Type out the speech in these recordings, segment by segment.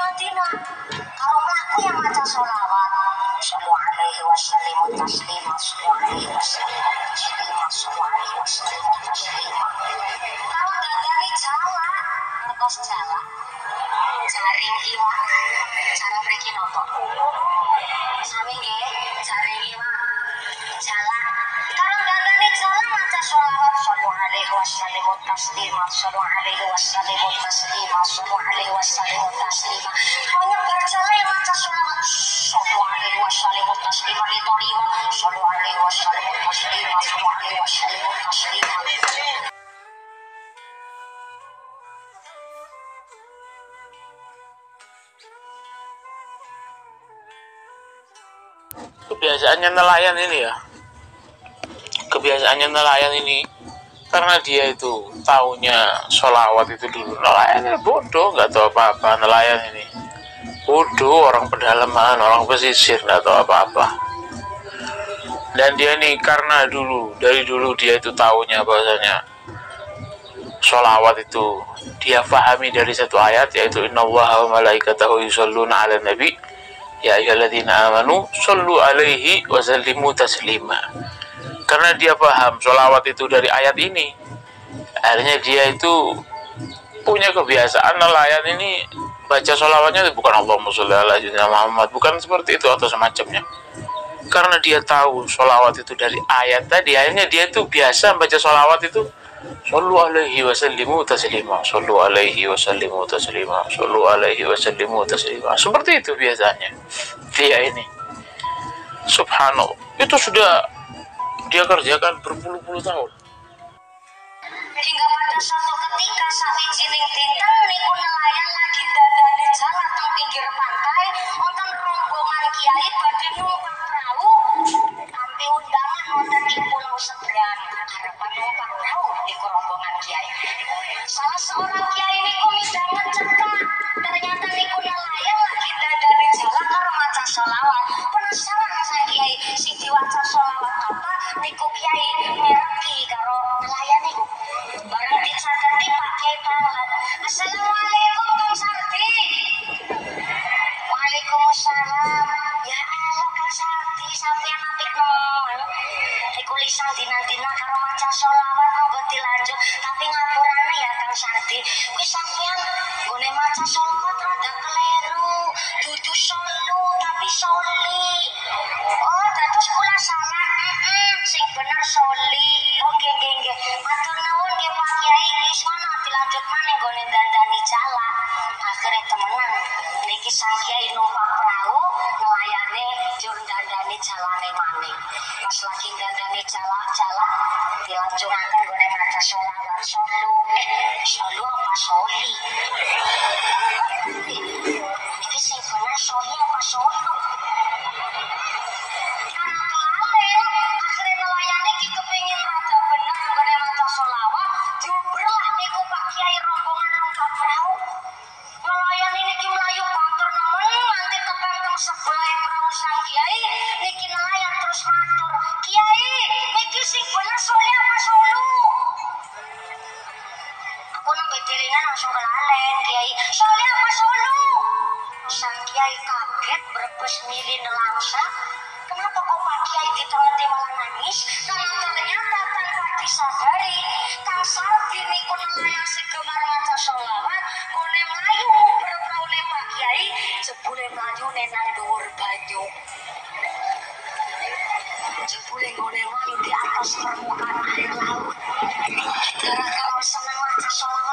Madinah. Kalau pelaku yang baca sholawat, Sallu alaihi wasallimu taslima, sallu alaihi wasallimu taslima, sallu alaihi wasallimu taslima. Kalau nggak dari jala, ngetos jala, jaring iwa, cara pergi nopo. Sami nggih, jaring iwa, jalan kebiasaannya nelayan ini ya kebiasaannya nelayan ini karena dia itu taunya sholawat itu dulu. Nelayan ini bodoh nggak tahu apa-apa nelayan ini. Bodoh orang pedalaman orang pesisir nggak tahu apa-apa. Dan dia ini karena dulu dari dulu dia itu taunya bahwasanya sholawat itu dia pahami dari satu ayat yaitu inna wa malaikatahu yusalluna ala nabi Ya ayyuhalladzina amanu sallu alaihi wa sallimu taslima. Karena dia paham sholawat itu dari ayat ini. Akhirnya dia itu punya kebiasaan nelayan ini baca sholawatnya bukan Allah sholli ala Muhammad, bukan seperti itu atau semacamnya. Karena dia tahu sholawat itu dari ayat tadi, akhirnya dia itu biasa baca sholawat itu Sallu alaihi wasallimu taslima Sallu alaihi wasallimu taslima Sallu alaihi wasallimu taslima Seperti itu biasanya Dia ini Subhanallah Itu sudah dia kerjakan berpuluh-puluh tahun. Hingga pada suatu ketika sapi ciling tintang niku nelayan lagi dandani jalan teng pinggir pantai wonten Natasha Lava. Sholawat solu langsung kelalen Kiai. Soli apa solu sang Kiai kaget berbes milih nelangsa kenapa kok Pak Kiai ditengeti malah nangis? Karena ternyata tanpa disadari Kang Sardi niku nelayan si gemar maca sholawat gone melayu berpaune Pak Kiai jebule melayu nang dhuwur banyu. Jebule gone melayu di atas permukaan air laut. Gara-gara seneng maca sholawat nganti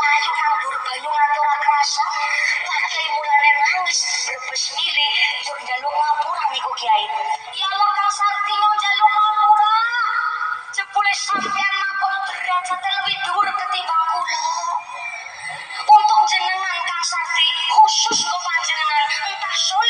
melayu nang dhuwur banyu nganti ora kerasa. Pak Kiai mulane nangis berbes milih jur jaluk ngapura niku Kiai. Ya Allah Kang Sardi mau jaluk ngapura. Jebule sampean makom derajat lebih dhuwur ketimbang kula. Untuk jenengan Kang Sakti khusus panjenengan. Entah soli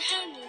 hanging.